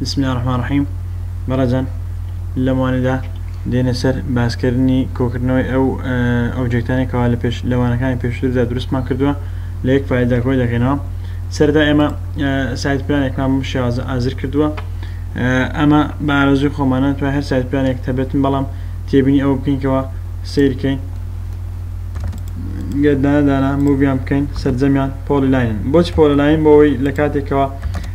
بسم اللە الرحمن الرحیم بەڕێزان لەم وانەدا دێنە سەر باسکردنی کۆکردنەوەی ئەو ئەوجێکتانی کەوا لە پێش لەوانەکانی پێشتردا دروستمان کردووە لە یەک فایلدا کۆی دەکەینەوە سەردا ئێمە سایت پلانێکمان بم شێوازە ئازر کردووە ئەمە بە ئارەزوی خۆمانە توای هەر سایت پلانێک تەبێتن بەڵام تێبینی ئەوە بکەینکەوە سیرکەین گەدانەدانە موویان بکەین سەررجەمیان پۆلی لاین بۆچ پۆلە لاین بۆەوەی لە کاتێکەوە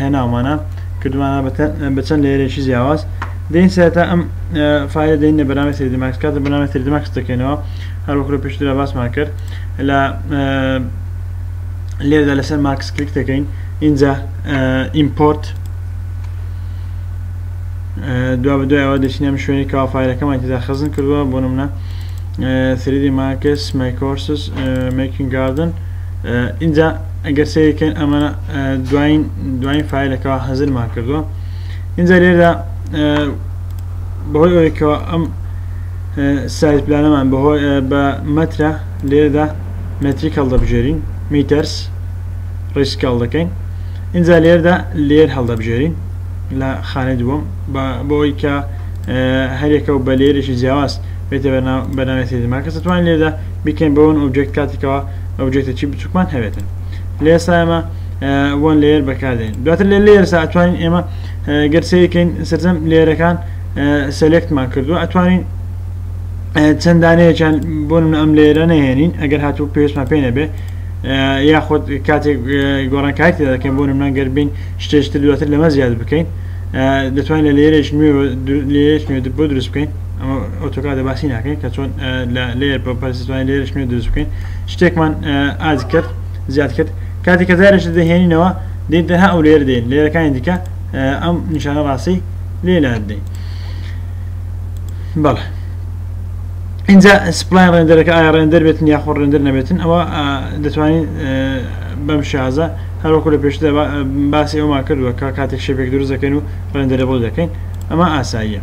هێناومانە کردمانە بە چەند لێرێکی جیاواز دین سێتا ئەم فایل دین لە بەنامی سری ماکس کات بەنامی سری ماکس دەکەینەوە هەر وەکرە پێشترە باسمان کرد لە لێردا لەسەر ماکس کلیک دەکەین اینجا ئیمپۆرت دوا بە دوایەوە دەچینەم شوێنی کاوا فایلەکەمان تێدا خزن کردووە بۆ منە سریدی ماکس مایکۆرسس مکین گاردن اینجا ئەگەر سەیری بکەن ئەمەە دوایین دوایین فیلەکەەوە حەزرمان کردووە اینجا لێرە بەهۆی ئەوەیەکەوە ئەم سایز پلانەمان بەهۆی بە مەترە لێرەدا مەتری هەڵدەبژێرین میتەرس ڕیسکال دەکەین اینجا لێردا لێر هەڵدەبژێرین لە خانە دووەم بۆی کە هەرێکە و بە لێرێکی جیاواز بێتە بەناوێتی دەما کەس توان لێدا بیکەین بەون ئۆبجێکت کاتێکەوە ئەو جێتەچی بچووکمان هەوێتن لە ئێستا ئێمە وان لێر بەکاردێن دواتر لە لێر ساتوانین ئێمە گەر سەیرکەین سەرجەم لێرەکان سەلێکتمان کردووە ئەتوانین چەندانەیەکیان بۆ من ئەم لێرە نەهێنین ئەگەر هاتوو پێشمان پێ نەبێ یاخود کاتێک گۆڕانکاری دەکەین بۆ من گەربین شتێشتر دواتر لەمە زیاد بکەین دەتوانین لە لێرەش نوێ لێش نوێ بۆ دروست بکەین ئەمە ئۆتۆکادە باسی ناکەین کە چۆن لە لێر پەرسیتوانین لێرە شمێ دروست بکەین شتێکمان ئاج کرد زیاد کرد کاتی کە زارش دەهێنینەوە دێن تەنها ئەو لێر دێن لێرەکانی دیکە ئەم نیشانە ڕاستی لێلا دێن بەڵێ اینجا سپلای ڕێندەرەکە ئایا ڕێندەر بێتن یاخۆ ڕێندەر نەبێتن ئەوە دەتوانین بەم شازە هەروەکو لە پێشدا باسی ئەومان کردووە کە کاتێک شێپێک دروست دەکەن و ڕێندەرە بۆ دەکەین ئەمە ئاساییە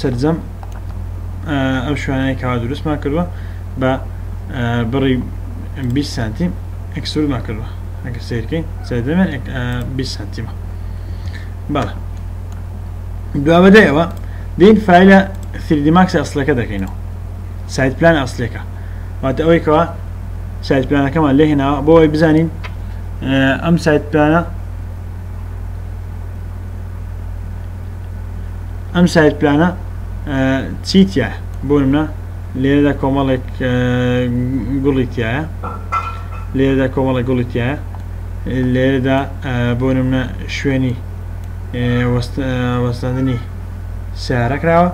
سەرجەم ئەم شوێنانی کاوا دروستمان کردووە بە بڕی 20 سانتیم ئەکسورمان کردووە ئەگە سیرکەین سەردەمێن 20 سانتیمە بەڵێ دوابەدە ئەوە دین فایلە سریدیماکس ئەسلەکە دەکەینەوە سایت پلان ئەسلەکە واتە ئەوەی کەەوە سایت پلانەکەمان لێ هێناوە بۆ ئەوی بزانین ئەم سایت پلانە ئەم سایت پلانە چیتە بۆ منە لێرەدا کۆمەڵێک گوڵی تایە لێرەدا کۆمەڵە گوڵی تایە لێرەدا بۆ منە شوێنی وەستاندنی سیارە کراوە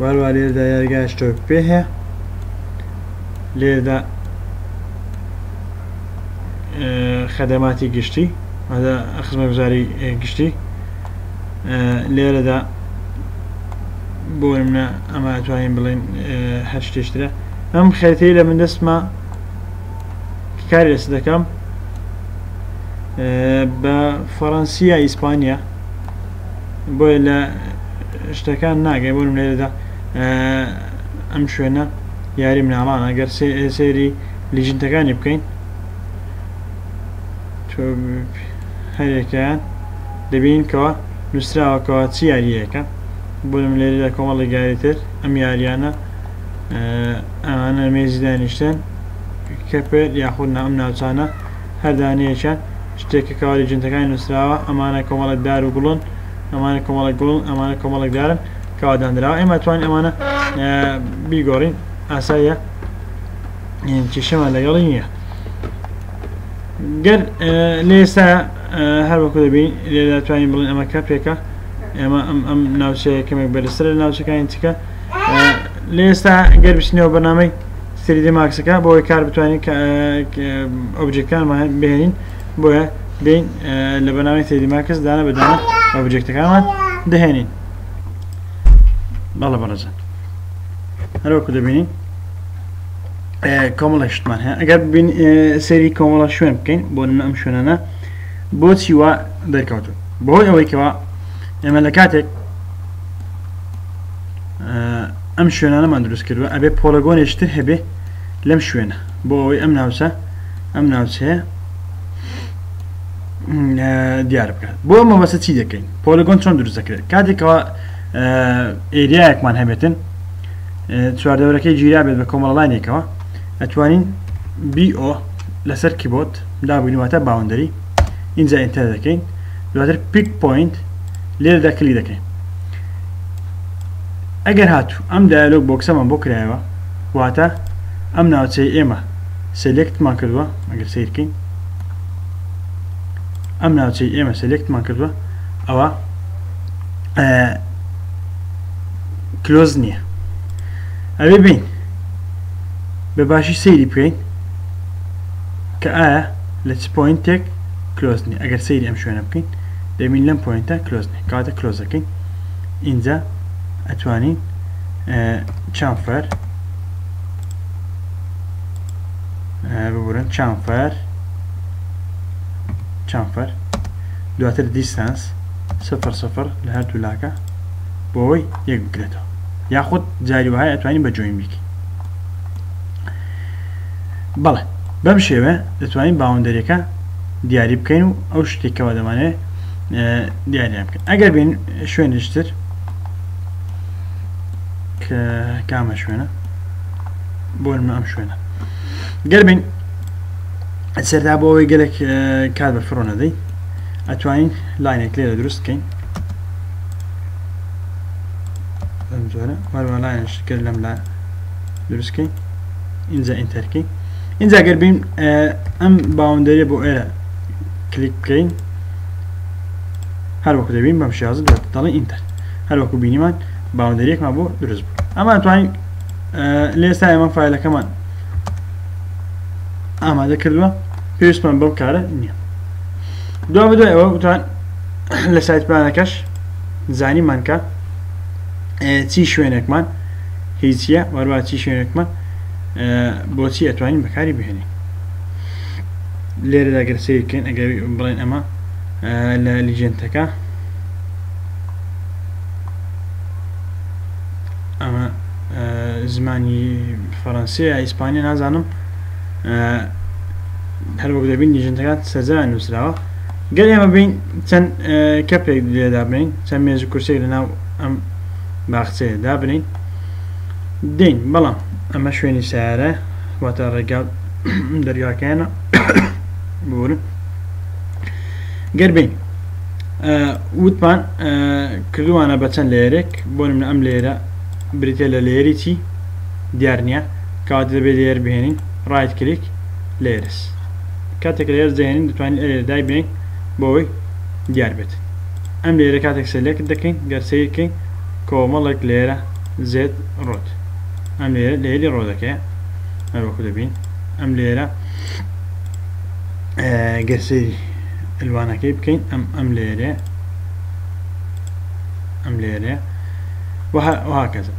واروا لێرەدا یاریگای شتۆک پێ هەیە لێرەدا خەدەماتی گشتی هەدا خزمە بزاری گشتی لێرەدا بۆ منە ئەمە توانین بڵێن هەر شتێشترە ئەم خەرتەی لە من دەستمە کار لەس دەکەم بە فەڕەنسیە ئیسپانیا بۆیە لە شتەکان ناگەی بۆ لێرەدا ئەم شوێنە یاری مناڵانە گەر سێری لیژنتەکانی بکەین هەرێکە دەبینین کەوا نووسراوە کەوا چی یاریەکە بۆ لەم لێرەدا کۆمەڵی گاری تر ئەم یاریانە ئەوانە مێزی دانیشتن کەپێت یاخود نام ناوچانە هەردانەیەکە شتێکە کەوالی جنتەکانی نووسراوە ئەمانە کۆمەڵک دار و گوڵن ئەمانە کۆمەڵک گوڵ ئەمانە کۆمەڵک دارن کەواداندراوە ئێمە توانین ئەمانە بیگۆڕین ئاسایە کێشەمان لەگەڵی نییە گەر لە ئێستا هەروەکو دەبین لێدا توانین بڵێن ئەمە کەپێکە ئێمە ئەم ئەم ناوچەیە کەمێک بەرزتر لە ناوچەکانی تکە لە ئێستا گەر بچینەوە بەنامەی سریدی ماکسەکە بۆی کار بتوانین ئۆبجێکانمان بهێنین بۆیە دەین لە بەناوی سریدی ماکس دانە بەدانە ئۆبجێکتەکانمان دەهێنین بەڵە بەڕزە هەروەکو دەبینین کۆمەڵە شتمان هەیە ئەگەر بین سەری کۆمەڵە شوێن بکەین بۆ ئەم شوێنانە بۆچی وا دەرکەوت بۆی ئەوەی کەەوە ئێمە لە کاتێک ئەم شوێنانەمان دروست کردوە ئەبێ پۆلگۆنێشتر هەبێ لەم شوێنە بۆ ئەوەی ئەم ناوچە ئەم ناوچەیە دیار بکات بۆ ئەمە مەسە چی دەکەین پۆلگۆن چۆن دروست دەکرێت کاتێکەوە ئێریایەکمان هەبێتن چواردەورەکەی گیرابێت بە کۆمەڵڵانێکەوە ئەتوانین BO لەسەر کیبۆت دابووین واتە باوەندەری اینجا ئینتەر دەکەین دواتر پیک پوینت لێرەدا کلی دەکەین ئەگەر هاتوو ئەم دایلۆگ بۆکسەمان بۆ کرایەوە واتە ئەم ناوچەی ئێمە سلێکتمان کردووە ئەگەر سیرکەین ئەم ناوچەی ئێمە سلێکتمان کردووە ئەوە کلۆز نییە ئەوێ بین بە باشی سەیری بکەین کە ئایا لە چ پوینتێک کلۆزنی ئەگەر سەیری ئەم شوێنە بکەین دەبین لەم پوینتە کلۆزنی کاتە کلۆزەکەین ئینجا ئەتوانین چامفەر ببورن چامفەر چامفەر دواتر دیسانس سفر سفر لە هەردوو لاکە بۆوەی یەک بگرێتەوە یاخود جاری وەهای ئەتوانی بە جۆین بیکەی بەڵێ بەم شێوە دەتوانین باوەندەرێکە دیاری بکەین و ئەو شتێکەوە دەمانێت دیاریان بکەن ئەگەر بین شوێنشتر کە کامە شوێنە بۆ ئەم شوێنە گەر بین سەردا بۆ ئەوەی گەلێک کار بە فڕۆ نەدەی ئەتوانین لاینێک لێرە دروست بکەین ئەم جۆرە وەروەڵایەن شکر لەم لا دروستکەین اینجا ئینتەرکەین اینجا گەر بین ئەم باوەندەرێ بۆ ئێرە کلیک بکەین هەروەکو دەبین بەم شێوازە دوات دەڵێ ئینتەر هەروەکو بینیمان باوەندەرێکمان بۆ دروست بوو ئەمە توانین لێستا ئێمە فیلەکەمان ئامادە کردووە پێویستمان بەم کارە نییە دوا بدوای ئەوە وتوان لە سایت پلانەکەش زانیمان کە چی شوێنێکمان هیچیە وەروە چی شوێنێکمان بۆچی ئەتوانین بەکاری بهێنین لێرەدا گەرسەیەکەین ئەگەر بڵێن ئەمە لە لیژێنتەکە ئەمە زمانی فەڕەنسیە ئیسپانیا نازانم هەروەک دەبین لیژنتەکان سەرجان نووسراوە گەر ئێمە بین چەند کەپێک لێدا بین چەند مێژ کورسێک لەناو ئەم باخچەیە دابنین دین بەڵام ئەمە شوێنی سیارە واتە ڕێگا دەرگاکەیانە بورن گەر بین وتمان کردوانە بە چەند لێرێک بۆ من ئەم لێرە بریتە لە لێری چی دیار نییە کات دەبێت لێر بهێنین ڕایت کلیک لێرس کاتێک لەیەر دەهێنین دەتوانین ئەرێ دایبنین بۆی دیار بێت ئەم لێرە کاتێک سەلێکت دەکەین گەر سەیرکەین کۆمەڵێک لێرە زێت ڕۆت ئەم لێرە لێری ڕۆ دەکەێ هەروەکو دەبین ئەم لێرە گەر سەیری ئەلوانەکەی بکەین ئەم ئەم لێرێ ئەم لێرێ وهکەزە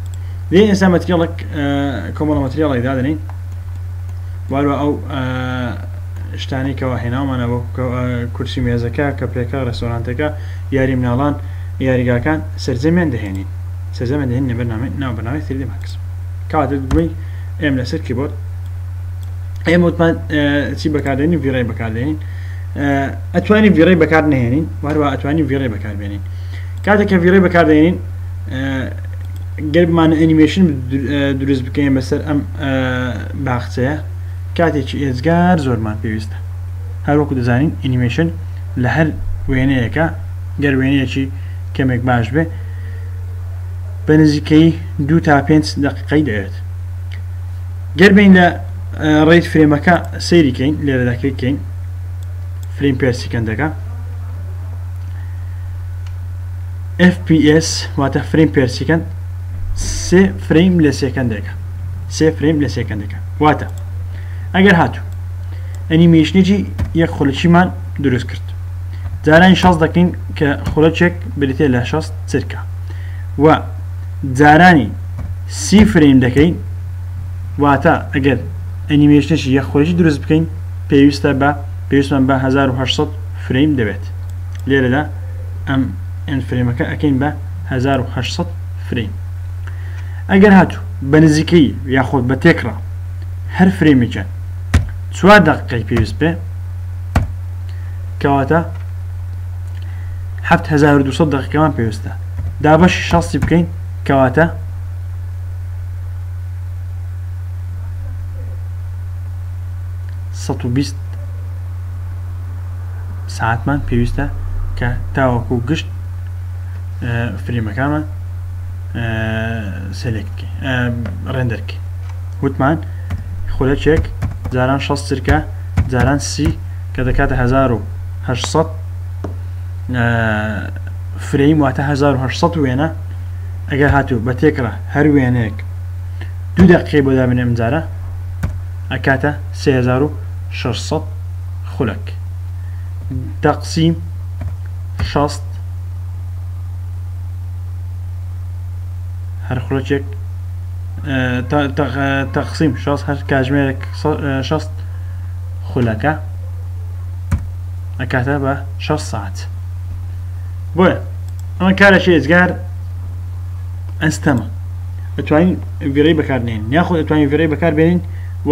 لێ ئێستا مەتریاڵک کۆمەڵە مەتریاڵی دادنین واروا ئەو شتانی کەوا هێناومانە وەک کورسی مێزەکە کە پرێکە ڕێستۆرانتەکە یاری مناڵان یاریگاکان سرجەمیان دەهێنین سرجەمیان دەهێن لە بەرنامە ناو بەناوی تردی ماکس کاتە دوێی ئێم لەسەر کیبۆرد ئێم وتمان چی بەکاردێنین ویڕێ بەکاردێنین ئەتوانی ویڕێ بەکار نهێنین واروا ئەتوانی ویڕێ بەکاربێنین کاتێک کە ویڕێ بەکاردێنین گەر بمانە ئەنیمەیشن دروست بکەین بەسەر ئەم باخچەیە کاتێکی ئێجگار زۆرمان پێویستە هەروەکو دەزانین ئەنیمەیشن لە هەر وێنەیەکە گەر وێنەیەکی کەمێک باش بێ بە نزیکەی دو تا پێنج دقیقەی دەوێت گەر بین لە ڕیت فرێمەکە سەیریکەین لێرە دەکەیتکەین فریم پێرسیکەندەکە واتە فرەیم پێر سیکەند، سێ فرەیم لە سێکەندێکە سێ فرەیم لە سێکەندەکە واتە ئەگەر هاتوو ئەنیمێشنێکی یەک خولەکیمان دروست کرد جارانی شەست دەکەین کە خولەکێک بریتە لە شەست چرکە و جارانی سی فرەیم دەکەین واتە ئەگەر ئەنیمێشنێکی یەک خولەکی دروست بکەین پێویستە بە پێویستمان بە 1800 فرەیم دەبێت لێرەدا ئەم ئێند فرەیمەکە ئەکەین بە هەزار و هەشت سەد فرەیم ئەگەر هاتوو بە نزیکەی یاخۆد بە تێکڕا هەر فرەیمێکیان چوار دەقیقەی پێویست بێ کەواتە هەفت هەزار و دوو سەد دەقیقەمان پێویستە دابەشی شەستی بکەین کەواتە سەد و بیست سەعاتمان پێویستە کە تاوەکو گشت فریمەکانمان سلێکت بکەین ڕێندەر بکەین وتمان خولەکێک جاران 6 سرکە جاران سی کە دەکاتە 1970 فریم واتە 1970 وێنە ئەگەر هاتوو بە تێکڕە هەر وێنەیەک دوو دەقیقەی بۆ دابنێم جارە ئەکاتە 3600 خولەک دەقسی شەست هەر خولەکێک تەقسیم شەست هەر کاژمێرێک شەست خولەکە ئەکاتە بە شەست ساعت بۆیە ئەمە کارێکی ئێزگار ئەستەمە ئەتوانین گرەی بەکارنێن یاخود ئەتوانین گرەی بەکاربێنین و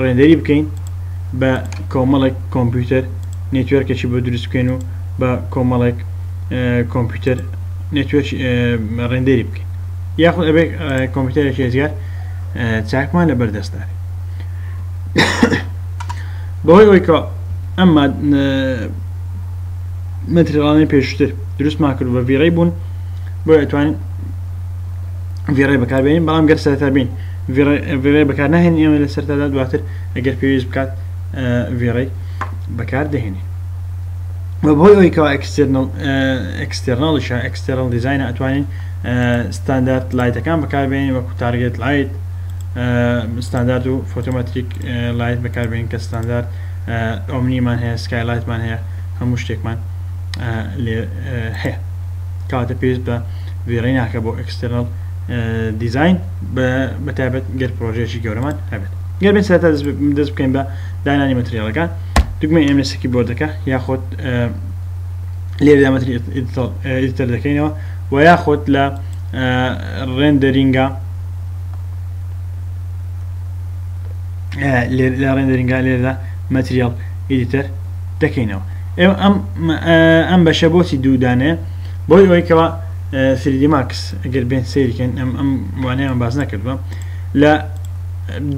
ڕێندەری بکەین بە کۆمەڵێک کۆمپیوتەر نێتوێرکێکی بۆ دروست بکەین و بە کۆمەڵێک کۆمپیوتەر نێتوێرک ڕێندەری بکەین یاخود ئەبێ کۆمپیوتەرێکی هێزگار چاکمان لە بەردەستە بەهۆی ئەوەی کە ئەم مەترێڵانەی پێشتر دروستمان کرد بە ڤیڕی بوون بۆ ئەتوانین ڤێڕێ بەکاربێنین بەڵام گەر سەرتا بین ڤێڕەی بەکارناهێنین ئێمە لە سەرتادا دواتر ئەگەر پێویست بکات ڤێڕەی بەکار دەهێنین بەبهۆی ئەوی کەوا ئەکسرنڵ ئەکسرنڵیشە ئەکسرنڵ دیزینە ئەتوانین ستاندارد لایتەکان بەکاربێنین وەکو تارگێت لایت ستاندارد و فۆتۆمەتریک لایت بەکاربێن کە ستاندارد ئۆمنیمان هەیە سکای لایتمان هەیە هەموو شتێکمان لێ هەیە کاتە پێویست بە ڤێڕی ناکە بۆ ئەکسرنڵ دیزاین بەتابەت گەر پرۆژەیەکی گەورەمان هەبێت گەر بێت ساتا دەست بکەین بە دانانی مەتریالەکان دگمە ئێمەسکی بۆردەکە یاخود لێدامەتری ئیتر دەکەینەوە و یاخود لە ڕێندەرینگە لە ڕێندەرینگا لێردا مەتریال ئیدیتەر دەکەینەوە ئێمە ئەم بەشە بۆچی دوودانێ بۆی ئەوەی کەوا سریدی ماکس ئەگەر بێن سەیرکەن ئەم ئەم وانەیان باز نەکردوە لە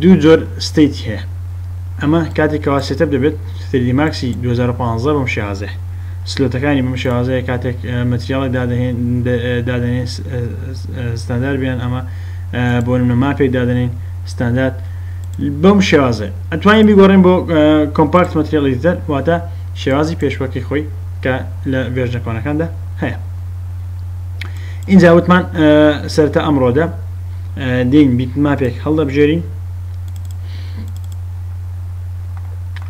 دوو جۆر ستیت هەیە ئەمە کاتێک کەوا سێتەپ دەبێت سریدی ماکسی 2015 بەم شێوازێ سلۆتەکانی بەم شێوازەیە کاتێک مەتریاڵی دادەهێن دادەنێن ستاندار بیان ئەمە بۆ نمە ماپێک دادەنێن ستاندارد بەم شێوازە ئەتوانین بیگۆڕین بۆ کۆمپاکت مەتریاڵی زەر واتە شێوازی پێشوەکەی خۆی کە لە ڤێرژنە کۆنەکاندا هەیە اینجا وتمان سەرتا ئەمڕۆدا دین بیت ماپێک هەڵدەبژێرین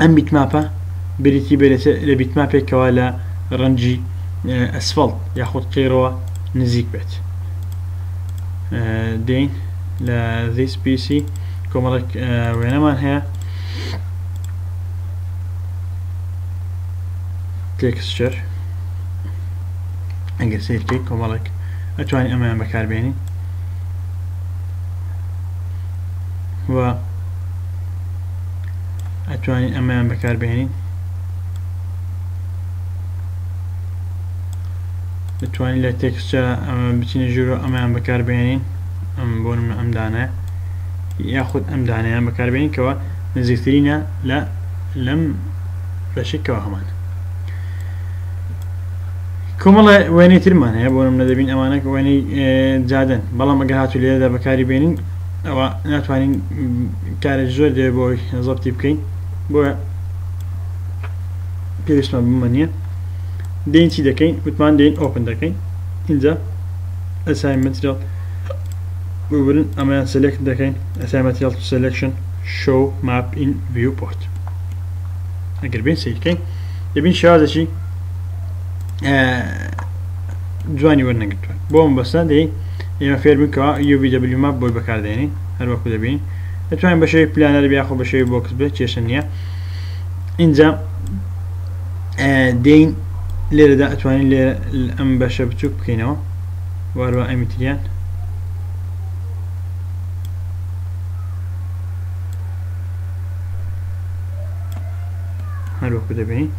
ئەم بیت ماپە بریتی بێت لە بیت ماپێکەوە لە ڕەنجی ئەسفڵ یاخود قیرەوە نزیک بێت دین لە ذیس پیسی کۆمەڵک وێنەمان هەیە تێکسچەر ئەگەر سیرکەی کۆمەڵێک ئەتوانی ئەمەیان بەکاربێنی و ئەتوانی ئەمەیان بەکاربێنی دەتوانین لە تێکسچە ئەمە بچینە ژورۆ ئەمەیان بەکاربێنین ئەم بۆ من ئەم دانە یاخود ئەم دانیان بەکاربێنین کەەوە نزیکترینە لە لەم بەشێکەوە هەمان کۆمەڵە وێنەی ترمان هەیە بۆ منە دەبین ئەمانە وێنەی جادن بەڵام ئەگە هاتو لێدا بەکاری بێنین ئەوە ناتوانین کارێک زۆر دێ بۆ زەبتی بکەین بۆ پێویستمان بمە نییە دێن چی دەکەین وتمان دێن ئۆپن دەکەین اینجا ئەسای مترێڵ ببرن ئەمەیان سلێکت دەکەین ئەسای مەتریال سلکشن شو ماپ ئین ویو پۆرت ئەگەر بین سیرکەین دەبین شێوازەکی جوانی وەرنەگرتووە بۆم بەسە دەی ئێمە فێر بکەوە یوVW ماپ بۆی بەکاردێنین هەروەکو دەبین دەتوانین بە شێوی پلانەر بیاخۆ بە شێوی بۆکس بێت کێشە نییە اینجا دین لێرەدا ئەتوانین لێ ئەم بەشە بچووک بکەینەوە وارو ئەمیتریان هەروەکو دەبینین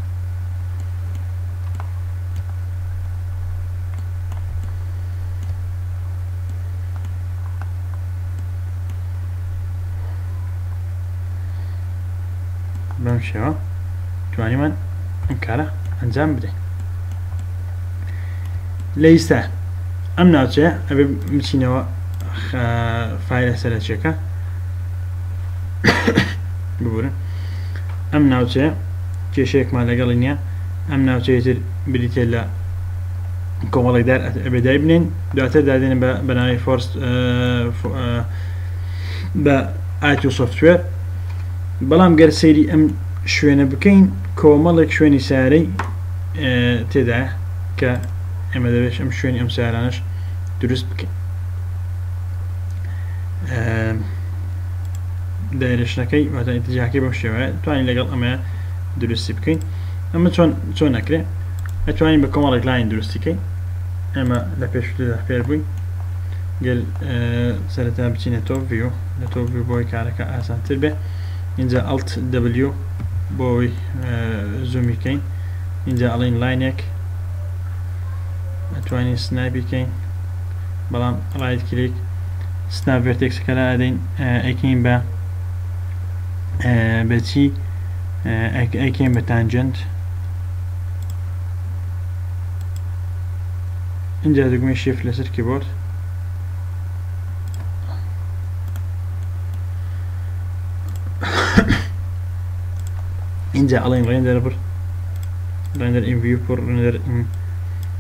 بەم شێوە توانیمان ئەم کارە ئەنجام بدەین لە ئیستا ئەم ناوچەیە ئەبێ بچینەوە فایلە سەرچەکە ببورە ئەم ناوچەیە کێشەیەکمان لەگەڵی نییە ئەم ناوچەیە تر بریتە لە کۆمەڵێک دار ئەبێ دای بنێن دواتر دادێنن بە بەناوی فۆرس بە ئایتو سوفتوێر بەڵام گەر سەیری ئەم شوێنە بکەین کۆمەڵێک شوێنی سارەی تێدا کە ئێمە دەبێت ئەم شوێنی ئەم سارانش دروست بکەین دایرشنەکەی واتە ئینتجاکەی بەم شێوەیە توانین لەگەڵ ئەمە دروستی بکەین ئەمە چۆن چۆن نەکرێ ئەتوانین بە کۆمەڵێک لاین دروستیکەین ئەمە لە پێشدا فێر بووین گەل سەرەتا بچینە تۆ ڤیو لە تۆ ڤیو بۆی کارەکە ئاسانتر بێ اینجا ئەڵت دەبلیو بۆی زوومی کەین اینجا ئەڵین لاینێک ئەتوانین سنایبی کەین بەڵام ڕایت کلیک سناپ ڤێرتێکسەکە لا ئەدەین ئەکەین بە بەچی ئەکەین بە تانجنت اینجا دەگومی شیف لەسەر کیبۆرد اینجا ئەڵێن ڕێندەر بڕ ڕێندەر ئین ڤیو پڕ ڕێندەر ئین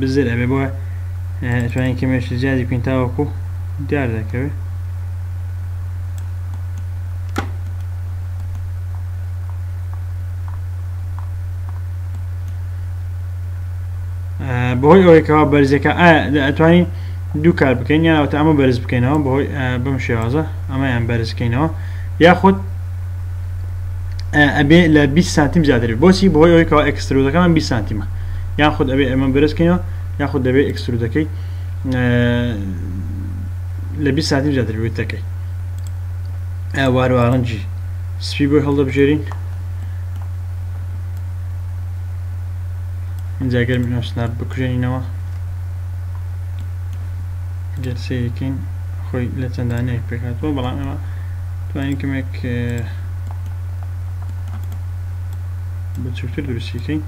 بزر ئەبێ بۆ توانین کەمێشتر زیادی بکەین تاوەکو دیار دەکەوێت بەهۆی ئەوەیەکەوە بەرزەکە ئەتوانین دوو کار بکەین یاوەتە ئەمە بەرز بکەینەوە بەهۆی بەم شێوازە ئەمەیان بەرزکەینەوە یاخود ئەبێ لە 20 سانتیم زیاتر بۆچی بۆی ئەوەی کەوا ئەکسترودەکەمان 20 سانتیمە یان خود ئەبێ ئەمە بەرزکەینەوە یاخود دەبێ ئەکسترودەکەی لە 20 سانتیم زیاتر بێتەکەی واروارنجی سپی بۆی هەڵدەبژێرین اینجا گەر من سناپ بکوژێنینەوە گەر سەیەکەین خۆی لە چەندانەیەک پێکاتەوە بەڵام ئەمە توانین کەمێک بچووکتر دروستی کەین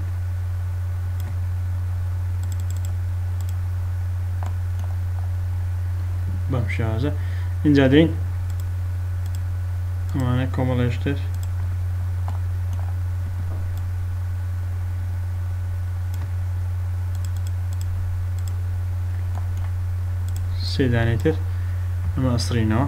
بەم شێوازە اینجا دێین ئەمانە کۆمەڵێشتر سێدانێتر ئەمە ئەسرینەوە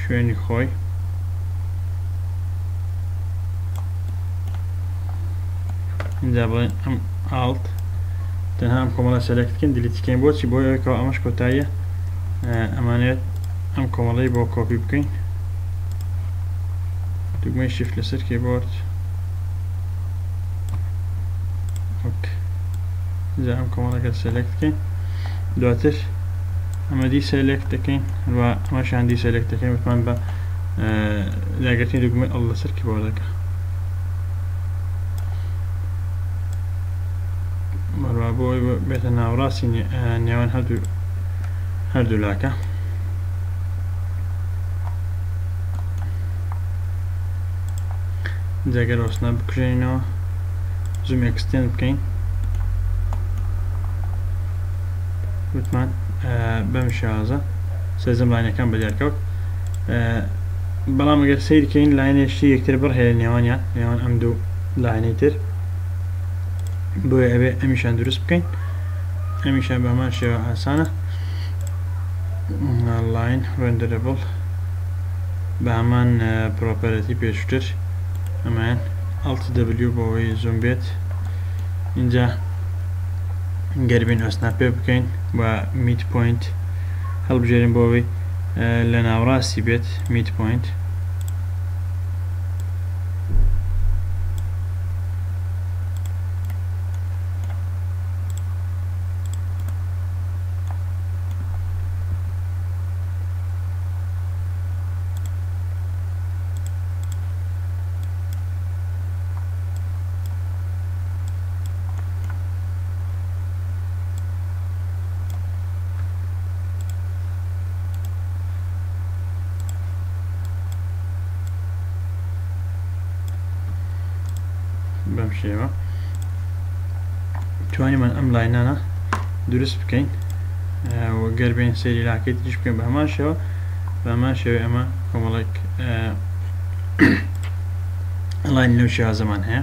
شوێنی خۆی. اینجا بڵێن ئەم ئاڵت تەنها ئەم کۆمەڵە سەلێکت بکەین دیلیت بکەین بۆچی بۆ ئەوەیەکەوە ئەمەش کۆتاییە ئەمانێت ئەم کۆمەڵەی بۆ کۆپی بکەین دوگمەی شیفت لەسەر کیبۆرد ئەم کۆمەڵەکە سەلێکت بکەین دواتر ئەمە دی سەلێکت دەکەین و ئەمەشان دی سەلێکت دەکەین وتمان بە داگرتنی دوگمە ئەڵ لەسەر کیبۆردەکە بەڕوا بۆی بێتە ناوڕاستی نێوان هەردوو هەردوو لاکە جگەر وەسنا بکوژێنەوە زوم ئەکسستێن بکەین وتمان بەم شێوازە سەرجەم لانەکان بەدیار کەوت بەڵام ئەگەر سیرکەین لاینێشتی یەکتر بڕ هەیە نێوانیان نێوان ئەم دوو لاینەی تر بۆیە ئەبێ ئەمیشان دروست بکەین ئەمیشان بە هەمان شێوە ئاسانە لاین ڕندرەبڵ بە هەمان پرۆپەرەتی پێشتر ئەمایان ئەڵت دەبلیو بۆەوەی زوم بێت اینجا گەربین ئۆسنا پێ بکەین و میت پوینت هەڵبژێرین بۆ ئەوەی لە ناوڕاستی بێت میت پوینت شێوە توانیمان ئەم لاینانە دروست بکەین گەر بێن سەیری لاکەی تریش بکەین بە هەمان شێوە بەمان شێوە ئەمە کۆمەڵێک لاین لەو شێوازەمان هەیە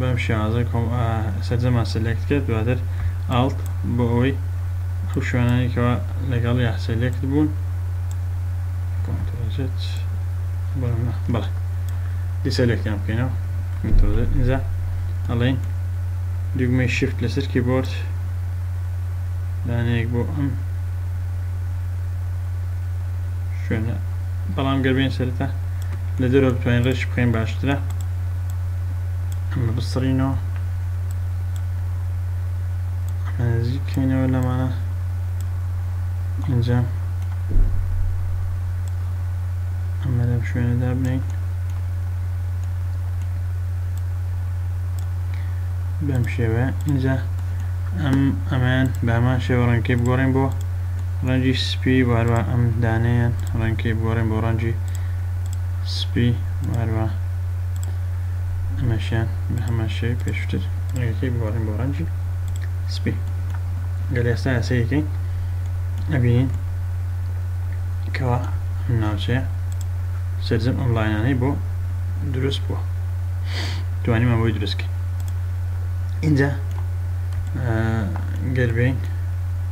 بەم شێوازە سەرجەمان سلێکت کرد دواتر ئاڵت بۆ ئەوەی ئەو شوێنانی کەوا لەگەڵ یا سلێکت بوون بڵێ دیسەلێکتیان بکەینەوە ئینجا ئەڵین دوگمەی شفت لەسەر کیبۆرد دانەیەک بۆ ئەم شوێنە بەڵام گەربێن سەرتا لە دەرەوە بتوانین ڕێکی بخەین باشترە ئەمە بسڕینەوە نزیک کەینەوە لەمانە ئەنجام ئەمە لەم شوێنە دابنین بەم شێوەیە اینجا ئەم ئەمان بامان شێوە ڕەنکەی بگۆڕین بۆ ڕەنگی سپی و هەروە ئەم دانەیە ڕەنگی بگۆڕێن بۆ ڕەنگی سپی و هەروە ئەمەشیان بە هەمان شێ پێشتر ڕێگەکەی بگۆڕێن بۆ ڕەنگی سپی گەل ئێستا یاسەیەکەی ئەبینین کەوا ناوچەیە سەرجەم ئەم لاینانەی بۆ دروست بووە توانیمان بۆی دروستکەین اینجا گەربین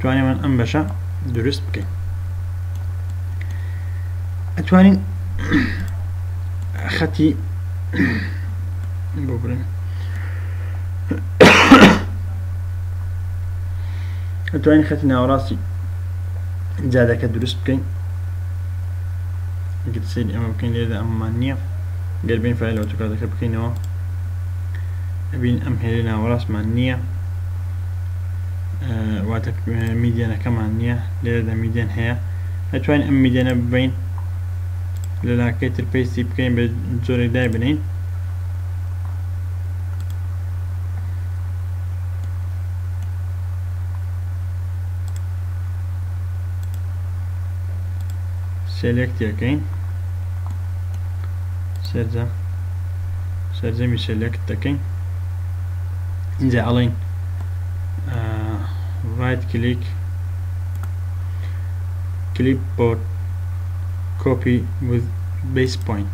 توانێمان ئەم بەشە دروست بکەین ئەتوانین خەتی بۆ برن ئەتوانین خەتی ناوەڕاستی جادەکە دروست بکەین گت سری ئەمە بکەین لێدا ئەممان نییە گەربین فیل ئۆتۆکاتەکە بکەینەوە ئەبین ئەم هێری ناوەڕاستمان نییە واتە میدیەنەکەمان نییە لێرەدا میدیەن هەیە ئەتوانین ئەم میدیەنە ببین لە لاکەی تر پێستی بکەین بە جۆرێک دای بنین سێلێکتەکەین سەرجەم سەرجەمی سێلێکت دەکەین ئینجا ئەڵێین ڕایت کلیک کلیپ بۆرد کۆپی وذ بیس پوینت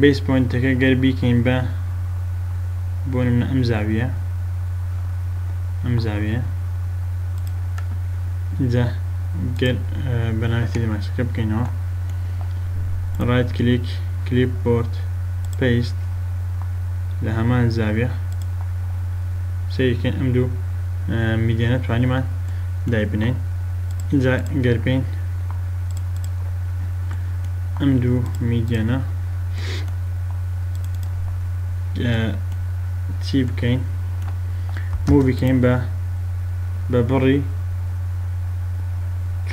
بیس پوینتەکە گەر بیکەین بە بۆ منە ئەم زاویە ئەم زاویە جا گەر بەناوی تریماکسەکە بکەینەوە ڕایت کلیک کلیپ بۆرد پێست لە هەمان زاویە سەیرکەین ئەم دوو میدیانە توانیمان دای بنین اینجا گەر بین ئەم دوو میدیانە چی بکەین مو بکەین بە بە بڕی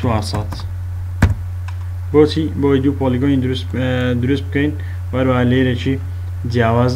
400 بۆچی بۆی دوو پۆلیگۆنی دروست دروست بکەین وەروە لێرەی جیاواز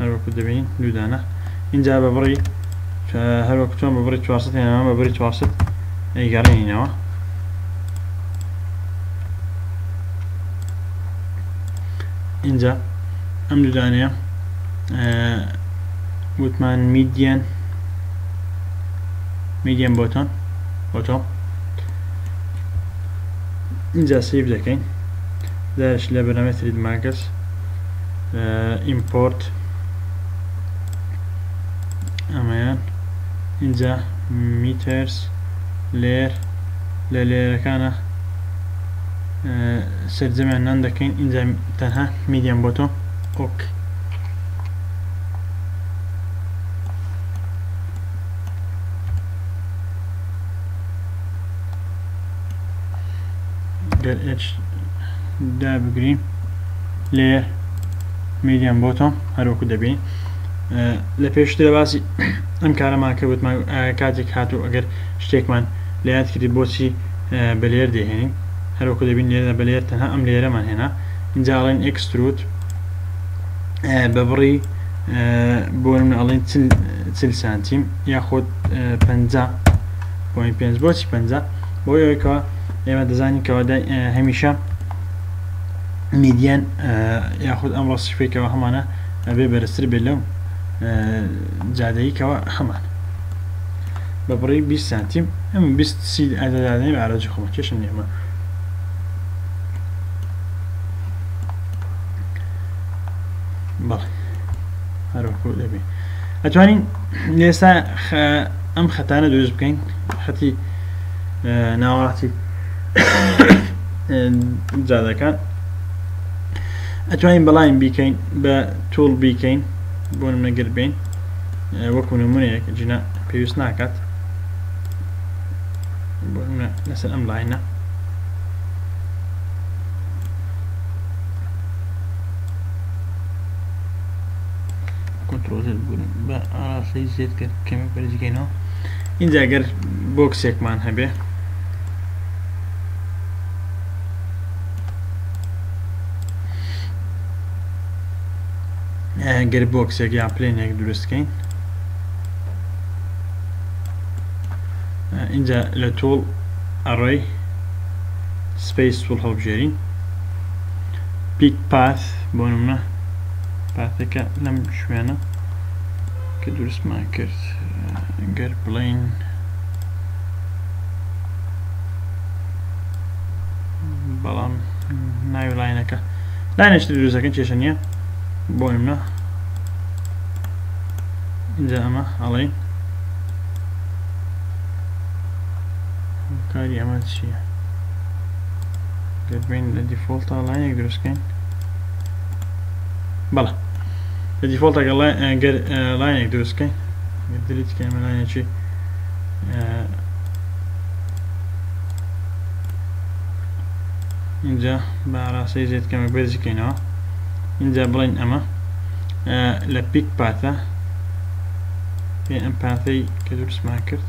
هەروەکو دەبینین دوو دانە اینجا بە بڕی هەروەکو چۆن بە بڕی 400 هێنەوە بە بڕی 400 ئەیگەڕێنینەوە اینجا ئەم دوو دانەیە وتمان میدیان میدیان بۆتۆن بۆتۆ اینجا سیف دەکەین جارێکی لە بەرنامەی تریت ماکس ئیمپۆرت ئەمەیان اینجا میترس لێر لە لێرەکانە سەرجەمیان نان دەکەین اینجا تەنها میدیان بۆ تۆ ئۆک گەر ئچ دابگرین لێ میدیان بۆتۆم هەروەکو دەبین لە پێشترە باسی ئەم کارەمان کە وتمان کاتێک هاتو ئەگەر شتێکمان لە یاد کردی بۆچی بەلێر دەهێنین هەروەکو دەبین لێرە بەلێر تەنها ئەم لێرەمان هێنا ئینجاڵێن ئەکستروت بە بڕی بۆ منە ئەڵین چل سانتیم یاخود پ پۆین پێنج بۆچی پەنج بەهۆی ئەوەی کەوا ئێمە دەزانین کەوا هەمیشە میدیان یاخود ئەم ڕاستی پێکەوە هەمانە ئەبێ بەرزتر بێت لەو جادەیکەوە هەمان بە بڕی 20 سانتیم ئەم 20 سی ئەدەدادەی ئارەجی خۆمە کێشم نیێمە بەڵێ هەروەکو دەبێ ئەتوانین لێستا ئەم خەتانە دروست بکەین خەتی ناوەڕاستی جادەکان ئەتوانین بەڵاین بیکەین بە تۆڵ بیکەین بۆ نەگر بین وەکو نمونەیەک جنا پێویست ناکات لەسەر ئەم لاینە کۆنترۆزل بگرن بە ئاراسی زیێت کرد کەمێک بەرز دەکەینەوە ئینجا گەر بۆکسێکمان هەبێ گەر بۆکسێک یان پلێنێک دروستکەین اینجا لە تۆڵ ئەڕێی سپیس تۆڵ هەڵبژێرین پیک پاس بۆ نمونە پاتەکە لەم شوێنە کە دروستمان کرد گەر بڵێین بەڵام ناوی لاینەکە لاینەشتە دروستەکە کێشە نییە بۆ منە اینجا ئەمە ئەڵین کاری ئەمە چییە گەربین لە دیفۆڵتا لاینێک دروستکەین بەڵام بە دیفۆڵت ئەگەر ئەگەر لاینێک دروست بکەین دلیت کەین لاینێکی اینجا بە ڕاستەی زێت کەمێک بەرزی کەینەوە اینجا بڵین ئەمە لە پیک پاتە پێ ئەم پاتەی کە دروستمان کرد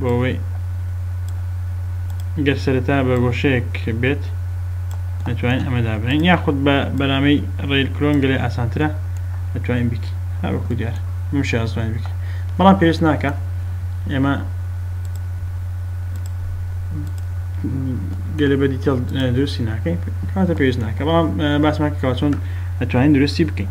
بۆ ئەوەی گەر سەرەتا بە گۆشەیەک بێت ئەتوانین ئەمە دابنین یاخود بە بەرامەی ڕێل کرۆن گەلێ ئاسانترە ئەتوانین بیک هەروەکو دیار مشە ئەزوانین بیک بەڵام پێویست ناکە ئێمە گەلێ بە دیتەڵ دروستی ناکەین کاتە پێویست ناکە بەڵام باسمان کەوا چۆن ئەتوانین دروستی بکەین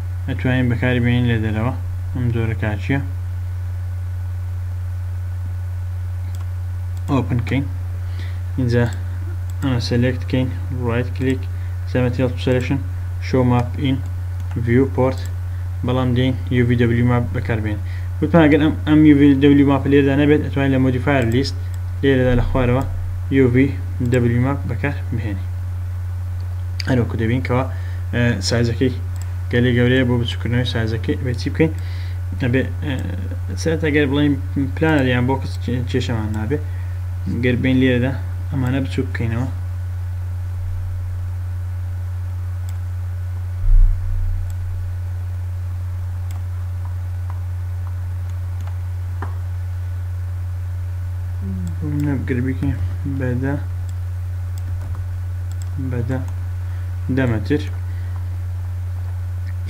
ئەتوانین بەکاری بێنین لە دەرەوە ئەم جۆرە کاچیە ئۆپن کەین اینجا ئەمە سەلێکت کەین ڕایت کلیک زەمەتیڵ سەلشن شۆ ماپ ئین ڤیو پۆرت بەڵام دێن UVW ماپ بەکاربێن وتمان گەر ئەم ئەم UVW ماپ لێردا نەبێت ئەتوانین لە مۆدیفایر لیست لێرەدا لە خوارەوە UVW ماپ بەکار بهێنی هەروەکو دەبین کەەوە سایزەکەی گەلێ گەورەیە بۆ بچووکردنەوەی سایزەکەی ئەبێ چی بکەین ئەبێ سەرەتا گەر بڵێین پلانەر یان بۆ کەس کێشەمان نابێ گەر بین لێرەدا ئەمانە بچووک بکەینەوە نەبگەر بکەین بەدە بەدە دەمەتر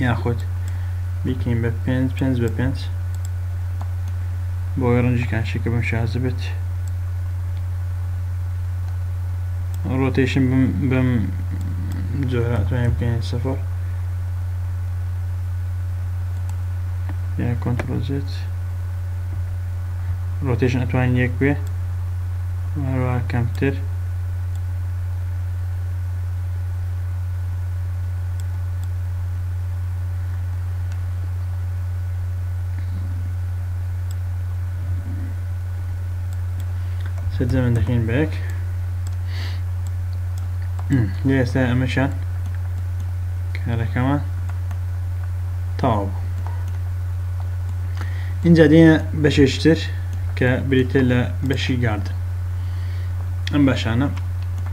یاخود بیکەین بە پێنج پێنج بە پێنج بۆی ڕنجی کاشەکە بم شاز بێت ڕۆتیشن بم جۆرە توانین بکەین سەفەر یا کۆنترۆل زێت ڕۆتیشن ئەتوان یەک بێ هەروە کەمتر سەرجەمیان دەکەین بە یەک لێ ئێستا ئەمەشان کارەکەمە تاو اینجا دێنە بەشێشتر کە بریتە لە بەشی گاردن ئەم باشانە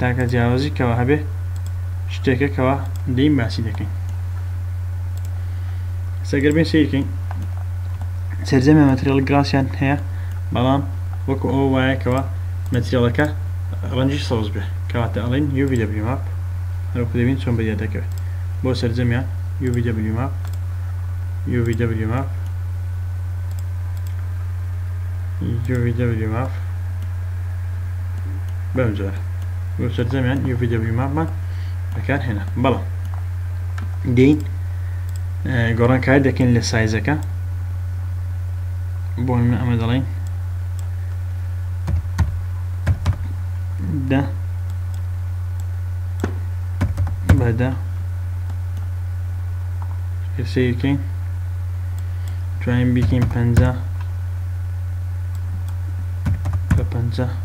تاکە جیاوازی کەوا هەبێ شتێکە کەوا لێی باسی دەکەین سەگەر بێن سیرکەین سەرجەمە مەتریال گراسیان هەیە بەڵام وەکو ئەوە وایەکەوە مەتریالەکە ڕەنجی سەوز بێ کەواتە ئەڵین یوبی دەبلی ماپ هەرو دەبین چۆن بەدیا دەکەوێت بۆ سەرجەمیان یوبی دەبلی ماپ یوبی دەبلی ماپ یوبی دەبلی ماپ بەم جۆرە بۆ سەرجەمیان یو ڤی دەبلیو ماپمان بەکار هێنا بەڵام دێین گۆڕانکاری دەکەین لە سایزەکە بۆ من ئەمە دەڵێن دە بەدە سیرکەین توانین بیکەین پەنجە بە پەنجە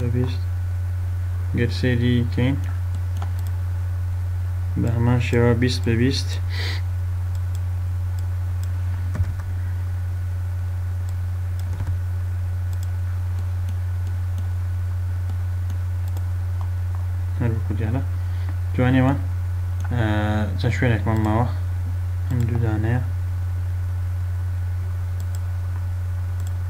دەبیست گەر سەیری کەین بە هەمان شێوە بیست بە بیست دیارە توانێمە چەند شوێنێکمان ماوە ئەم دوودانەیە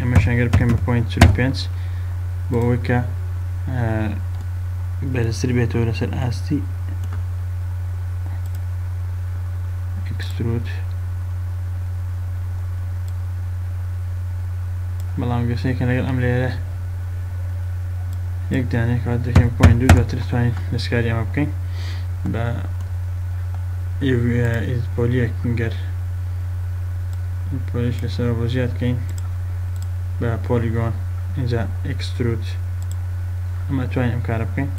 ئەمەشان گەر بکەم بە پوین چل پێنج بۆ ئەوەی کە بەرزتر بێتەوە لەسەر ئاستی ئەکستروت بەڵام گەسەی کە لەگەڵ ئەم لێرە یەک دانێک کات دەکەین پوین دوو دواتر توانین دەستکاری ئەمە بکەین بە ئیزپۆلیەک گەر پۆلیش لەسەرەوە بۆ زیاد کەین بە پۆلیگۆن اینجا ئکسترود ئەمە توانین ئەم کارە بکەین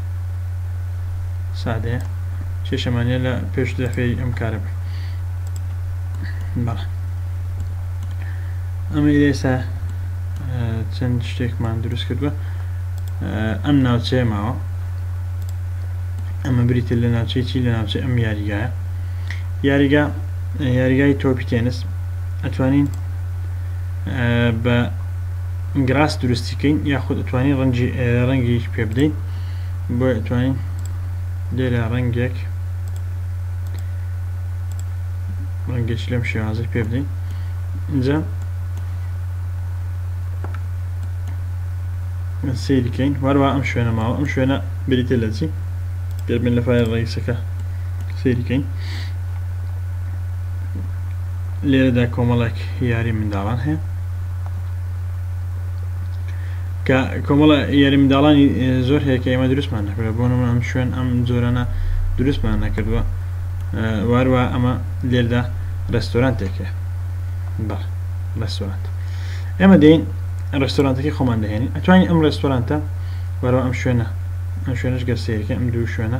سادەیە چێشەمانە لە پێشترە فێری ئەم کارە بکەین بەڵێ ئەمە ئێستا چەند شتێکمان دروست کردووە ئەم ناوچەیە ماوە ئەمە بریتە لە ناوچەی چی لە ناوچە ئەم یاریگایە یاریگا یاریگای تۆپی تێنس ئەتوانین بە گراس دروستی کەین یاخود ئەتوانین ڕەنگی ڕەنگێکی پێ بدەین بۆ ئەتوانین لێرە ڕەنگێک ڕەنگێک لەم شێوازی پێ بدەین اینجا سیرکەین وەروە ئەم شوێنە ماوە ئەم شوێنە بریتە لە چی گەربن لە فای ڕیسەکە سیرکەین لێرەدا کۆمەڵێک یاری منداڵان هەیە کە کۆمەڵە یاری منداڵانی زۆر هەیە کە ئێمە دروستمان نەکردە بۆ نمە ئەم شوێن ئەم جۆرانە دروستمان نەکردووە واروا ئەمە لێردا ڕێستۆرانتێکە بەڵ ڕێستۆرانت ئێمە دێن ڕێستۆرانتەکەی خۆمان دەهێنین ئەتوانین ئەم ڕێستۆرانتە وەرەوە ئەم شوێنە ئەم شوێنش گەر سێرکە ئەم دوو شوێنە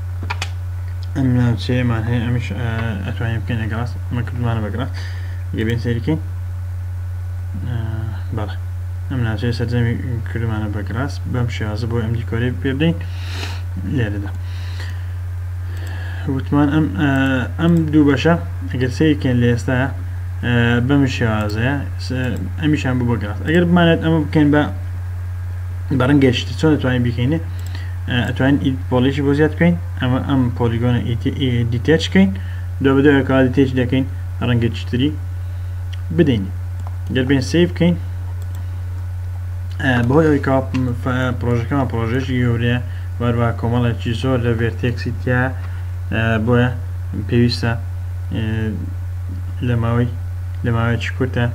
ئەم ناوچەیەمان هەیە ئەمیش ئەتوانین بکەینە گڕاس ئەمە کردمانە بە گڕاس گەبێن سەریکەین بەڵێ ئەم ناوچەیە سەرجەمی کردمانە بە گڕاس بەم شێوازە بۆی ئەم دیکۆری پێ بدەین لێرەدا وتمان ئەم ئەم دوو بەشە ئەگەر سەیرکەن لە ئێستا بەم شێوازەیە ئەمیشان بوو بە گڕاس ئەگەر بمانێت ئەمە بکەین بە بەڕنگەشتی چۆن دەتوانین بیکەینێ ئەتوانین ئیدیت پۆڵیشی بۆ زیاد بکەین ئەمە ئەم پۆلیگۆنە دیتێچ بکەین دو بە دوای کەوا دیتێچ دەکەین ڕەنگە چتری بدەین گەر بێن سێ بکەین بەهۆی ئەوی کەوا پرۆژەکەمان پرۆژێکی گەورەیە وەروە کۆمەڵێکی زۆر لە ڤێرتێکسی تیا بۆیە پێویستە لە ماوەی لە ماوەیەکی کورتە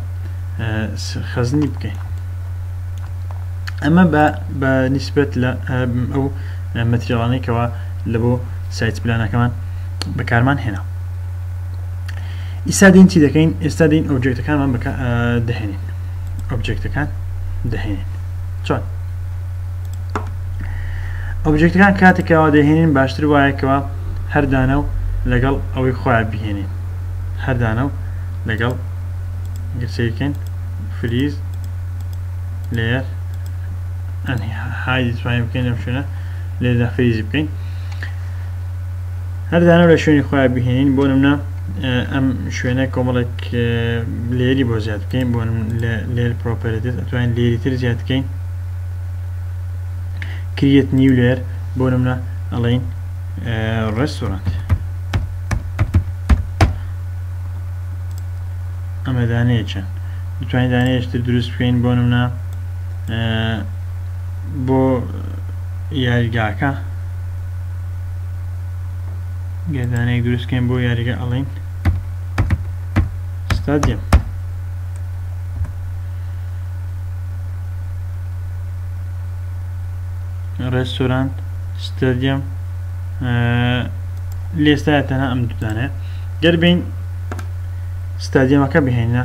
خەزنی بکەین ئەمە بە نیسبەت لە ئەو مەتریاڵانەی کەوا لە بۆ سایت پلانەکەمان بەکارمان هێنا ئیسا دین چی دەکەین ئێستا دین ئۆبجێکتەکانمان دەهێنین ئۆبجێکتەکان دەهێنین چۆن ئۆبجێکتەکان کاتێکەوە دەهێنین باشتر وایەکەوە هەردانە و لەگەڵ ئەوەی خۆیان بهێنین هەردانە و لەگەڵ گرسەکەین فریز لێر ئەنی حایدی توانین بکەین لەم شوێنە لێدا فریزی بکەین هەردانە لە شوێنی خۆی بهێنین بۆ نمنا ئەم شوێنە کۆمەڵێک لێری بۆ زیاد بکەین بۆ لێر پرۆپەرێتێت ئەتوانین لێری تر زیاد بکەین کریت نیو لێر بۆ نمنا ئەڵین ڕێستورانت ئەمەدانەیە چەند دەتوانین دانەیەکی تر دروست بکەین بۆ نمونە بۆ یاریگاکە گەردانەیەک دروست بکەین بۆ یاریگە ئەڵین ستادیەم ڕێستۆران ستادیەم لێستا تەنها ئەم دوتانە گەر بین ستادیەمەکە بهێنە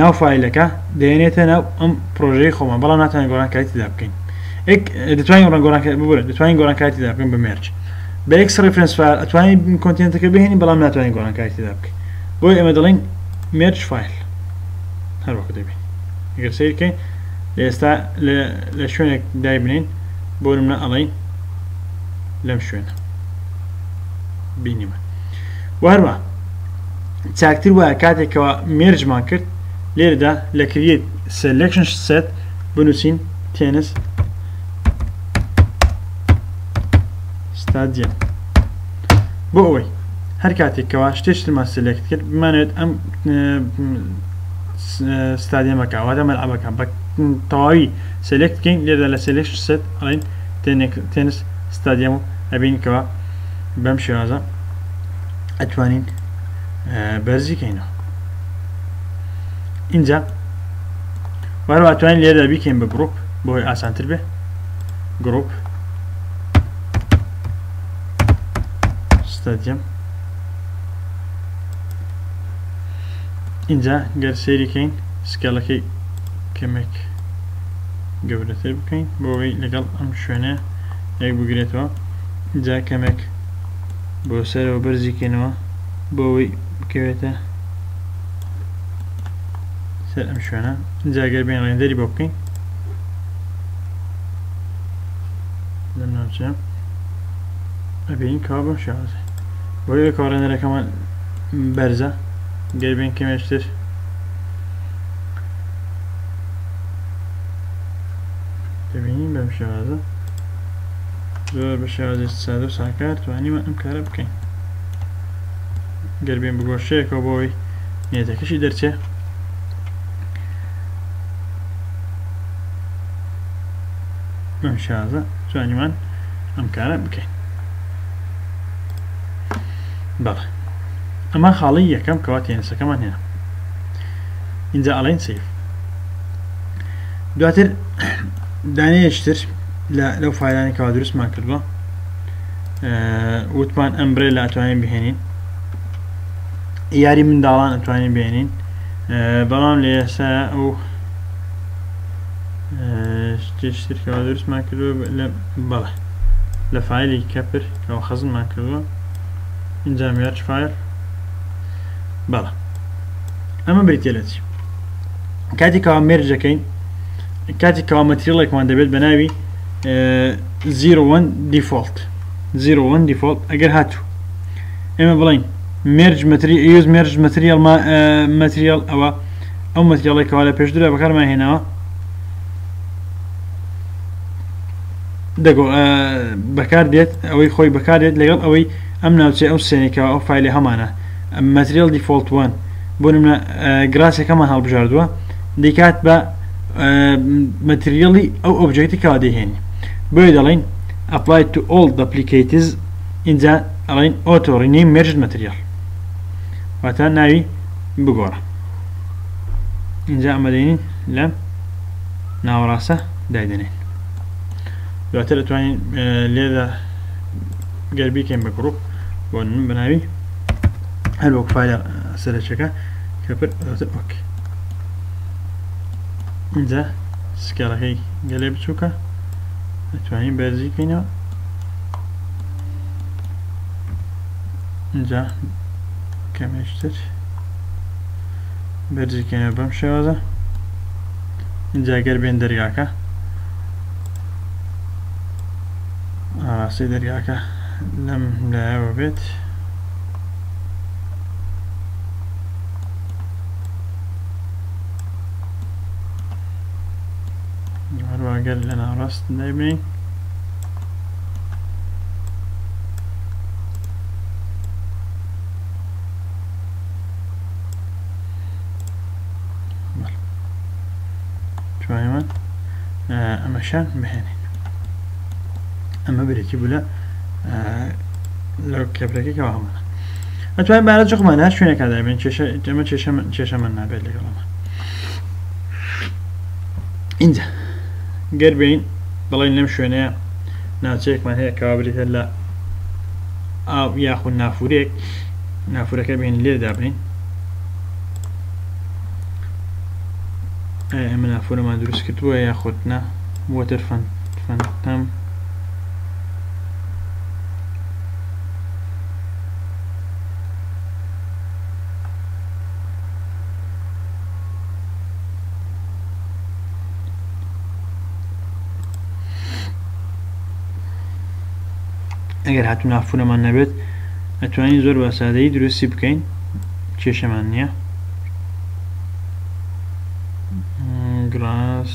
ناو فایلەکە دەیەنێتە ناو ئەم پرۆژەی خۆمان بەڵام ناتوانین گۆڕانکاری تێدا بکەین دەتوانین گۆڕانکاری ببورە دەتوانین گۆڕانکاری تێدا بکەین بە مێرج بە ئێکس ڕیفرەنس فایل ئەتوانین کۆنتێنتەکە بهێنین بەڵام ناتوانین گۆڕانکاری تێدا بکەین بۆیە ئێمە دەڵێین مێرج فایل هەر وەکو دەبین گەر سەیر بکەین لە ئێستا لە شوێنێک دایبنین بۆ نمونە ئەڵین لەم شوێنە بینیمە وەروە چاکتر وایە کاتێک کەوا مێرجمان کرد لێرەدا لە کریت سلکشن سێت بنووسین تێنس ستادیەم بۆ ئەوەی هەر کاتێک کەوا شتێشترمان سلکت کرد بمانێت ئەم ستادیەمەکە واتە مەلعبەکە بە تەواوی سلکت بکەین لێرەدا لە سلکشن سێت ئەڵین تێنس ستادیەم و ئەبینکەوە بەم شێوازە ئەتوانین بەرزی کەینەوە اینجا وەرواتوانین لێرە بیکەین بە گروپ بۆی ئاسانتر بێ گروپ ستادیم اینجا گەر سێریکەین سکێڵەکەی کەمێک گەورەتر بکەین بۆەوەی لەگەڵ ئەم شوێنە یەک بگرێتەوە جا کەمێک بۆ سەرەوە بەرزی کەینەوە بۆەوەی بکەوێتە سەر ئەم شوێنە جاگەر بێن ڕێندەری بۆ بکەین لەم ناوچە ئەبین کا بەم شێوازە بۆیە کاڕێنەرەکەمان بەرزە گەربێن کەمێشتر دەبینین بەم شێوازە زۆر بە شێوازێک سادە و ساکار توانیمە ئەم کارە بکەین گەربێن بگۆشەیەکەوە بۆەوەی نێتەکەشی دەرچێ ئەم شازە توانیمان ئەم کارە بکەین بەڵێ ئەمە خاڵی یەکەم کەوا تێنسەکەمان هێنا اینجا ئەڵین سیف دواتر دانێشتر لە لەو فایلانی کەوا دروستمان کردووە وتمان ئەمبرێ لە ئەتوانین بهێنین یاری منداڵان ئەتوانین بێنین بەڵام لە ئێستا ئەو شتێشترکەوە دروستمان کردووە لە بەڵە لە فایلی کەپر ئەو خەزممان کردووە اینجا مێرج فایل بەڵە ئەمە بریتە لە چی کاتێکەوە مێرجەکەین کاتێک کەوا مەتریڵێکمان دەبێت بە ناوی زیرۆوەن دیفۆڵت زیرۆوەن دیفۆڵت ئەگەر هاتوو ئێمە بڵین مێرج مەتری یوز مێرج مەتریال مەتریال ئەوە ئەو مەتریالێکەوە لە پێشترە بەکارمان هێناوە دەگۆ بەکار دێت ئەوەی خۆی بەکارێت لەگەڵ ئەوەی ئەم ناوچێ ئەو سێنێکەوە ئەو فیلی هەمانە مەتریال دیفۆڵت وان بۆ نمە گراسەکەمان هەڵبژاردووە دەیکات بە مەتریەڵی ئەو ئۆبجێکتی کەوا دەیهێنی بۆیە دەڵین ئەپلای تو ئۆڵ دەپلیکەیتز اینجا ئەڵین ئۆتۆ ڕینی مێرج مەتریەڵ واتە ناوی بگۆڕە اینجا ئەمە دەین لە ناوەڕاستە دایدەنێن دواتر دەتوانین لێدا گەر بیکەین بە گڕوپ بۆ من بەناوی هەر وەک فایلە سەرچەکە کە پر ئۆک ئینجا سکێڵەکەی گەلێ بچووکە دەتوانین بەرزی کەینەوە اینجا کەمێشتر بەرزی کەینەوە بەم شێوازە اینجا گەر بێن دەرگاکە ئاراسی دەرگاکە لەم لایەوە بێت گەر لەناڕاست نەبین توانیمان ئەمەشان بهێنین ئەمە برێکی بلە لەو کێبرەکەی کەوا هەمانە ئەتوانین بارە جوخمان هەر شوێنێکا دابێن کێشە ئەمە کێشە کێشەمان نابێت لەگەڵ ئەمە اینجا گەر بین بڵێن لەم شوێنە ناوچەیەکمان هەیە کەوابری هەر لە ئاو یاخود نافورێک نافورەکە بین لێ دابین ئەمە نافورەمان دروست کردووە یاخودنا وەتر فەن فەنتەم ئەگەر هاتو نافورەمان نەبێت ئەتوانین زۆر بەسادەی دروستی بکەین کێشەمان نییە گڕاس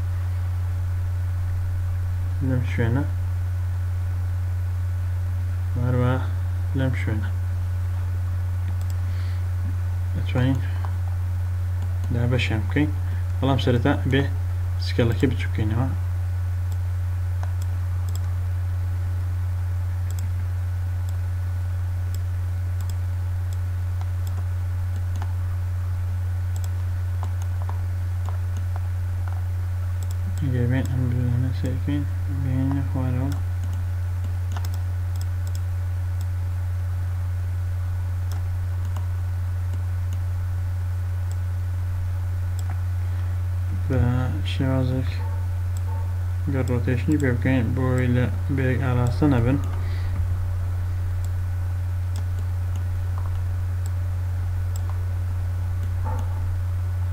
لەم شوێنە هەروە لەم شوێنە ئەتوانین دا بەشیان بکەین بەڵام سەرەتا بێ سکێڵەکە بچووکەینەوە ئەگەربێن ئەم دووانە سەرکەین بێنە خوارەوە بە شێوازێک گەر ڕۆتێشنی پێ بکەین بۆی لە بێک ئاراستە نەبن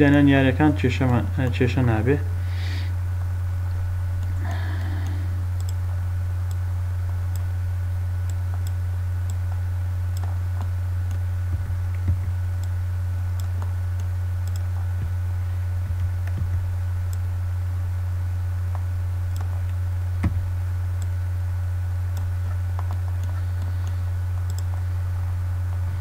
دانانی یاریەکان کێشە نابێت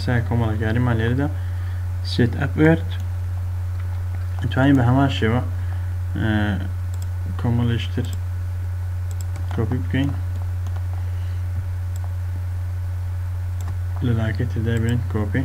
ئێستا کۆمەڵەکاریمان لێرەدا سێت ئەپ وێرد توانین بە هەمان شێوە کۆمەڵیشتر کۆپی بکەین لە لاکەی تێدا بێن کۆپی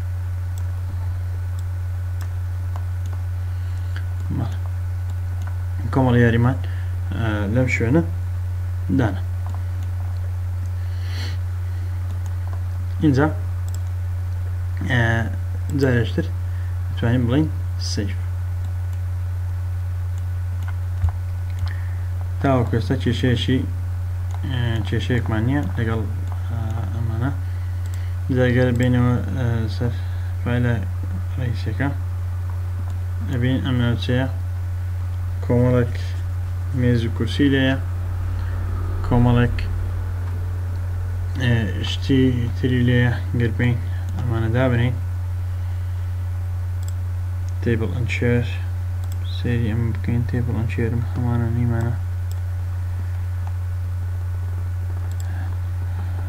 کۆمەڵە یاریمان لەم شوێنە دانا اینجا جارێشتر توانین بڵین سیف تاوەکوێستا کێشەیەشی کێشەیەکمان نییە لەگەڵ ئەمانە جاگەر بینەوە سەر فایلە ڕئیسەکە ئەبین ئەم ناوچەیە کۆمەڵێک مێز و کورسی لێیە کۆمەڵێک شتی تری لێیە گەر بین ئەمانە دابنین تیبل ئەنچێر سێری ئەم بکەین تیبل ئەنچێرم هەمانە نیمانە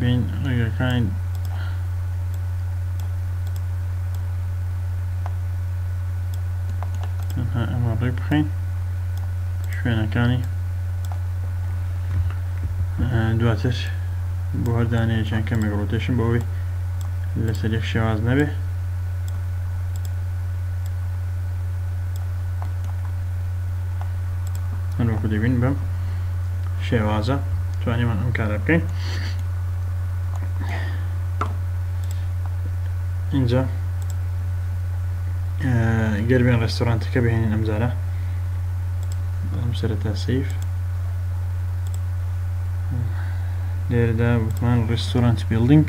بین ڕیگەکانی ئەمە ڕێ بخەین شوێنەکانی دواتر بۆ هەردانەیەکیان کەمێک ڕۆتێشن بۆەوەی لەسەر یەک شێواز نەبێ من وەکو دەبین بەم شێوازە توانیمان ئەم کارە بکەین اینجا گەر بێن ڕێستۆرانتەکە بهێنین ئەمجارە ئەم سەرەتا سیف لێرەدا وتمان ڕێستۆرانت بیلدینگ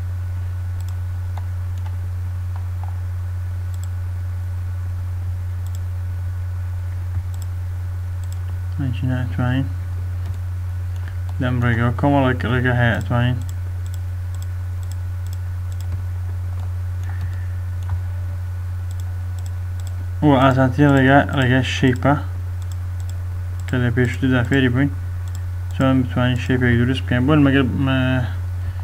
ئەتوانین لەم ڕێگەوە کۆمەڵێک ڕێگە هەیە ئەتوانین و ئازانترین ڕێگا ڕێگای شەیپە کە لە پێشتردا فێری بووین چۆن بتوانین شەیپێک دروست بکەین بۆن مەگەر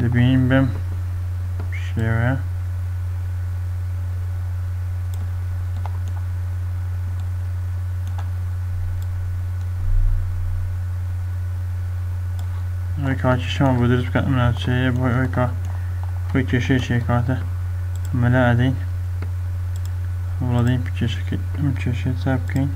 دەبینین بەم شێوەیە کاکیشەوە بۆ دروست بکە ئەمناچەیە بۆی ئەوی کا خۆی کێشەی شێکاتە مەلا ئەدەین وڵدەین کێشەکەی ئەم کێشێت تا بکەین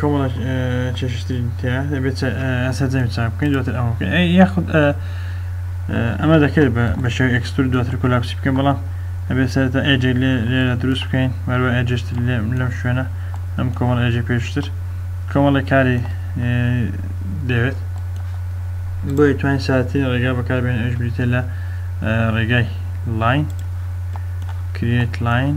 کۆمەڵە چێشتری سەرجەمی چاک بکەین دواتر ئەوە بکەین یاخود ئەمە دەکرێت بە شێوی ئەکسستور دواتر کۆلاپسی بکەین بەڵام ئەبێت سەرتا ئەجێ لێ لێرە دروست بکەین وەروە ئەجێشتر لەم شوێنە ئەم کۆمەڵ ئەجێ پێشتر کۆمەڵی کاری دەوێت بۆی توانین ساتین ڕێگا بەکاربێن ئەش بریتە لە ڕێگای لاین کریت لاین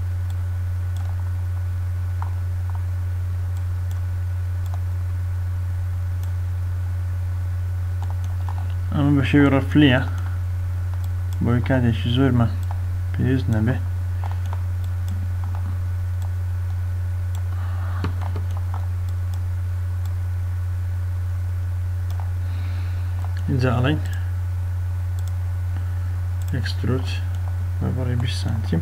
ئەمە بە شێوی ڕفلیە بۆی کاتێکی زۆرمان پێویست نەبێ اینجا ئەڵین ئەکستروت بە بەڕی 20 سانتیم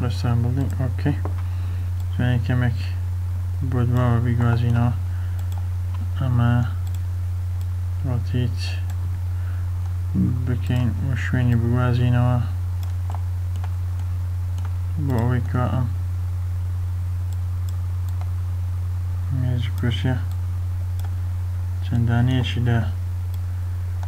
بەسان بڵین ئۆکەی جوانی کەمێک بۆ دواوە بیگوازینەوە ئەمە ڕۆتیت بکەین و شوێنی بگوازینەوە بۆ ئەوەی کە ئەم مێزی کورسیە چەندانەیەکی لە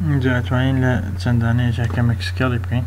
اینجا ئەتوانین لە چەند دانەیەکە کەمێک سکێڵی بکەین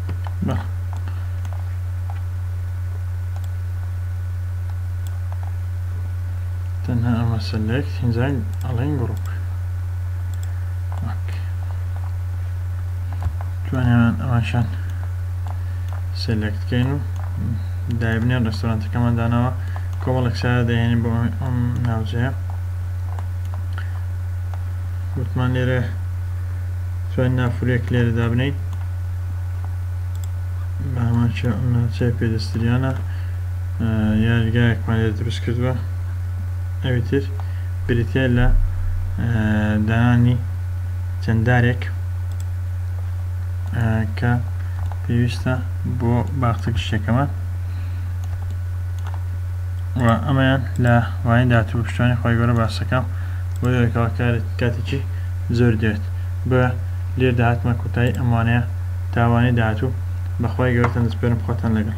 سلکتکەین و دایبنێ ڕێستۆرانتەکەمان داناوە کۆمەڵێک سایە دەێنی بۆ ئەم ناوچەیە وتمان لێرە توانین نافورێک لێرە دابنیت بەهەمانشێوە ئەم ناوچەیە پێدەستریانە یاریگایەکمان لێ دروست کردووە ئەوی تر بریتیە لە دانانی چەندارێک کە پێویستە بۆ باخچە گشتەکەمە و ئەمەیان لە وای دااتوو شتانی خۆی گەۆرە باسەکەم بۆ کاتی چی زۆر دێت بە لێردا هاتمە کۆتایی ئەم وانەیە تا وانەی داهاتوو بەخوای گەورەتان دەسپێرم خواتان لەگەڵ.